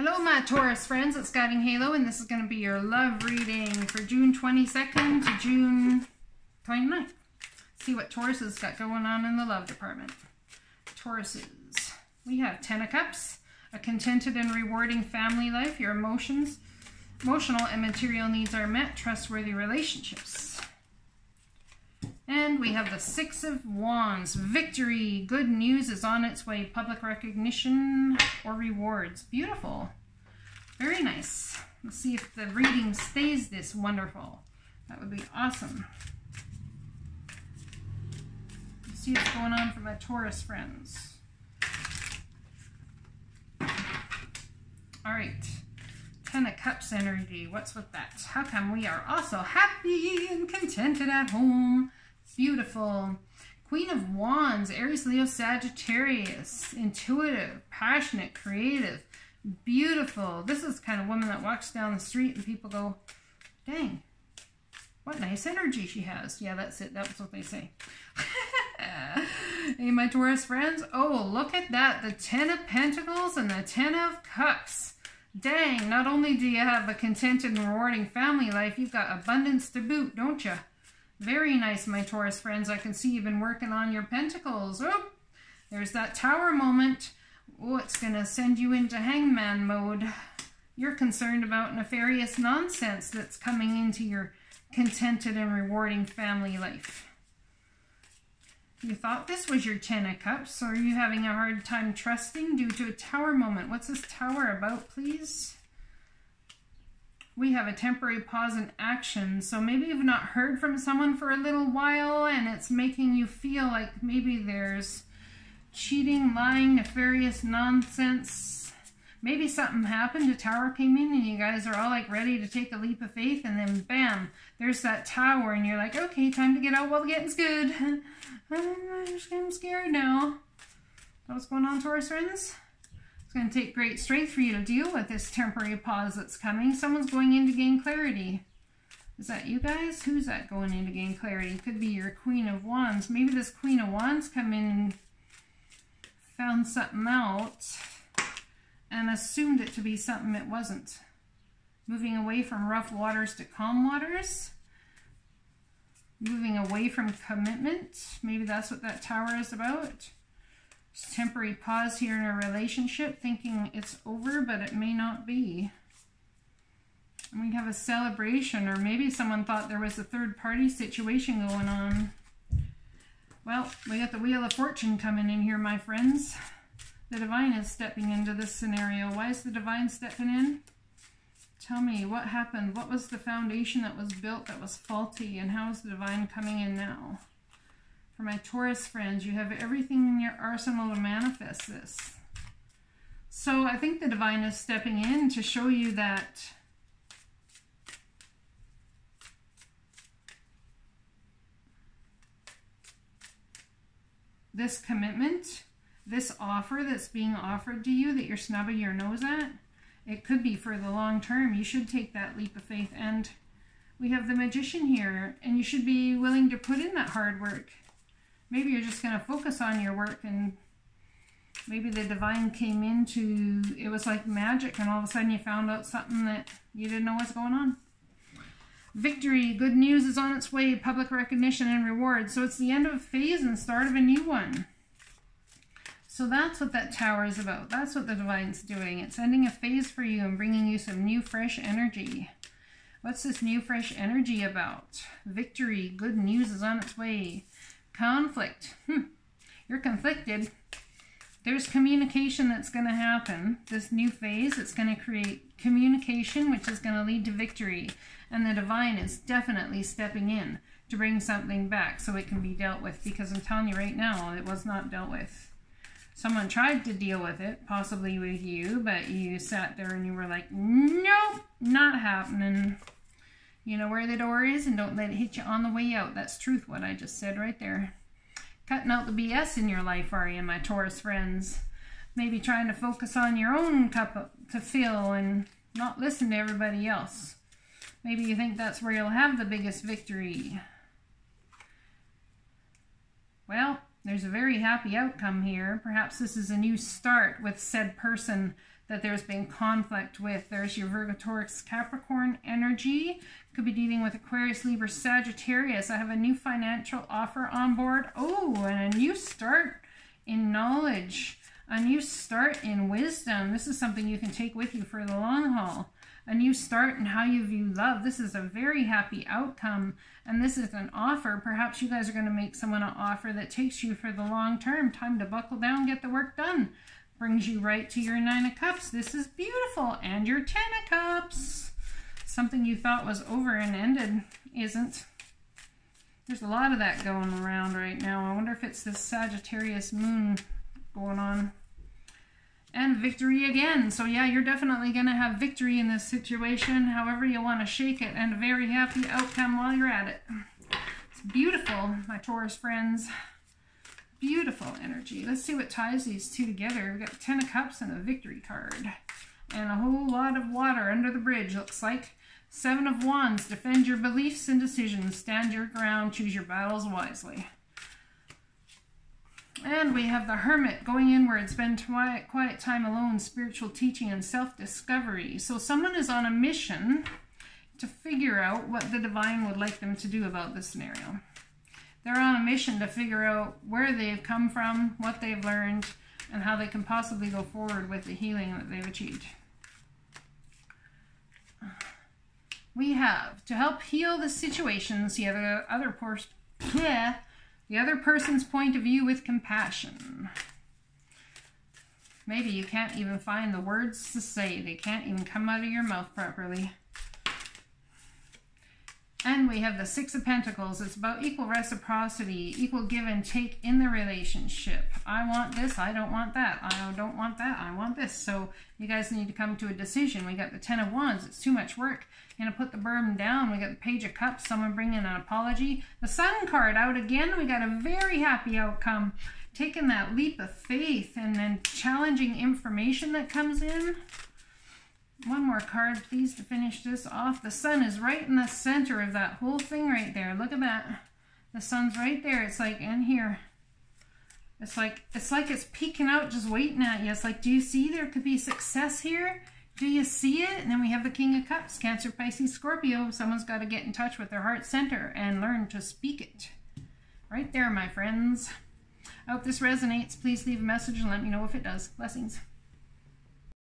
Hello, my Taurus friends. It's Guiding Halo, and this is going to be your love reading for June 22nd to June 29th. See what Taurus has got going on in the love department. Tauruses. We have Ten of Cups, a contented and rewarding family life. Your emotions, emotional and material needs are met. Trustworthy relationships. And we have the Six of Wands. Victory. Good news is on its way. Public recognition or rewards. Beautiful. Very nice. Let's see if the reading stays this wonderful. That would be awesome. Let's see what's going on for my Taurus friends. All right. Ten of Cups energy. What's with that? How come we are also happy and contented at home? Beautiful. Queen of Wands, Aries, Leo, Sagittarius. Intuitive, passionate, creative, beautiful. This is kind of woman that walks down the street and people go, dang, what nice energy she has. Yeah, that's it. That's what they say. hey, my Taurus friends. Oh, look at that. The Ten of Pentacles and the Ten of Cups. Dang, not only do you have a contented and rewarding family life, you've got abundance to boot, don't you? Very nice, my Taurus friends. I can see you've been working on your pentacles. Oh, there's that tower moment. Oh, it's going to send you into hangman mode. You're concerned about nefarious nonsense that's coming into your contented and rewarding family life. You thought this was your Ten of Cups, or are you having a hard time trusting due to a tower moment? What's this tower about, please? We have a temporary pause in action. So maybe you've not heard from someone for a little while and it's making you feel like maybe there's cheating, lying, nefarious nonsense. Maybe something happened, a tower came in and you guys are all like ready to take a leap of faith and then bam, there's that tower and you're like, okay, time to get out while the getting's good. I'm scared now. What's going on, Taurus friends? Going to take great strength for you to deal with this temporary pause that's coming. Someone's going in to gain clarity. Is that you guys? Who's that going in to gain clarity? Could be your Queen of Wands. Maybe this Queen of Wands come in and found something out and assumed it to be something it wasn't. Moving away from rough waters to calm waters. Moving away from commitment. Maybe that's what that tower is about temporary pause here in a relationship, thinking it's over, but it may not be. And we have a celebration, or maybe someone thought there was a third party situation going on. Well, we got the Wheel of Fortune coming in here, my friends. The Divine is stepping into this scenario. Why is the Divine stepping in? Tell me, what happened? What was the foundation that was built that was faulty? And how is the Divine coming in now? My Taurus friends, you have everything in your arsenal to manifest this. So I think the divine is stepping in to show you that this commitment, this offer that's being offered to you that you're snubbing your nose at, it could be for the long term. You should take that leap of faith. And we have the magician here, and you should be willing to put in that hard work maybe you're just going to focus on your work and maybe the divine came into, it was like magic and all of a sudden you found out something that you didn't know what's going on. Victory, good news is on its way, public recognition and reward. So it's the end of a phase and start of a new one. So that's what that tower is about. That's what the divine's doing. It's ending a phase for you and bringing you some new fresh energy. What's this new fresh energy about? Victory, good news is on its way. Conflict. Hmm. You're conflicted. There's communication that's going to happen. This new phase, it's going to create communication, which is going to lead to victory. And the divine is definitely stepping in to bring something back so it can be dealt with. Because I'm telling you right now, it was not dealt with. Someone tried to deal with it, possibly with you, but you sat there and you were like, nope, not happening. You know where the door is and don't let it hit you on the way out. That's truth, what I just said right there. Cutting out the BS in your life, are you, my Taurus friends? Maybe trying to focus on your own cup to fill and not listen to everybody else. Maybe you think that's where you'll have the biggest victory. Well, there's a very happy outcome here. Perhaps this is a new start with said person that there's been conflict with. There's your Virgo, Taurus, Capricorn energy. Could be dealing with Aquarius, Libra, Sagittarius. I have a new financial offer on board. Oh, and a new start in knowledge. A new start in wisdom. This is something you can take with you for the long haul a new start in how you view love. This is a very happy outcome, and this is an offer. Perhaps you guys are going to make someone an offer that takes you for the long term. Time to buckle down, get the work done. Brings you right to your Nine of Cups. This is beautiful. And your Ten of Cups. Something you thought was over and ended isn't. There's a lot of that going around right now. I wonder if it's this Sagittarius moon going on and victory again. So yeah, you're definitely going to have victory in this situation, however you want to shake it, and a very happy outcome while you're at it. It's beautiful, my Taurus friends. Beautiful energy. Let's see what ties these two together. We've got Ten of Cups and a victory card. And a whole lot of water under the bridge, looks like. Seven of Wands. Defend your beliefs and decisions. Stand your ground. Choose your battles wisely. And we have the hermit going inward, spend quiet, quiet time alone, spiritual teaching and self-discovery. So someone is on a mission to figure out what the divine would like them to do about this scenario. They're on a mission to figure out where they've come from, what they've learned, and how they can possibly go forward with the healing that they've achieved. We have to help heal the situations, the other, other yeah, the other person's point of view with compassion. Maybe you can't even find the words to say. They can't even come out of your mouth properly. And we have the Six of Pentacles. It's about equal reciprocity, equal give and take in the relationship. I want this, I don't want that. I don't want that, I want this. So you guys need to come to a decision. We got the Ten of Wands. It's too much work. Going to put the burden down. We got the Page of Cups. Someone bringing an apology. The Sun card out again. We got a very happy outcome. Taking that leap of faith and then challenging information that comes in. One more card, please, to finish this off. The sun is right in the center of that whole thing right there. Look at that. The sun's right there. It's like in here. It's like it's like it's peeking out, just waiting at you. It's like, do you see there could be success here? Do you see it? And then we have the King of Cups, Cancer, Pisces, Scorpio. Someone's got to get in touch with their heart center and learn to speak it. Right there, my friends. I hope this resonates. Please leave a message and let me know if it does. Blessings.